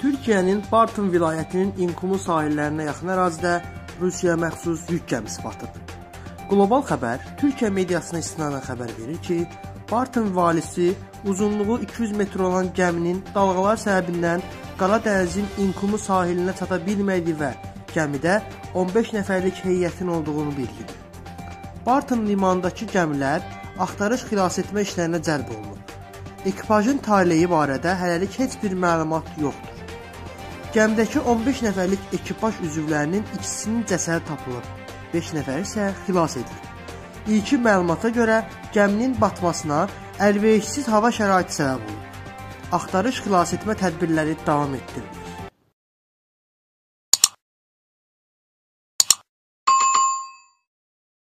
Türkiyənin Bartın vilayətinin İnkumu sahillərinə yaxın ərazidə Rusiyaya məxsus yük gəmisi batıb. Qlobal xəbər Türkiyə mediasına istinadən xəbər verir ki, Bartın valisi uzunluğu 200 metr olan gəminin dalğalar səbəbindən Qara dənizin İnkumu sahilinə çata bilmədiyi və gəmidə 15 nəfərlik heyətin olduğunu bildirdi. Bartın limanındakı gəmilər axtarış xilasetmə işlərinə cəlb olunub. Ekipajın taleyi barədə hələlik heç bir məlumat yoxdur. Gəmidəki 15 nəfərlik ekipaj üzvlərinin ikisinin cəsədi tapılıb, 5 nəfər isə xilas edilib. İlkin məlumata görə gəminin batmasına əlverişsiz hava şəraiti səbəb olub. Axtarış xilasetmə tədbirləri davam etdirilir.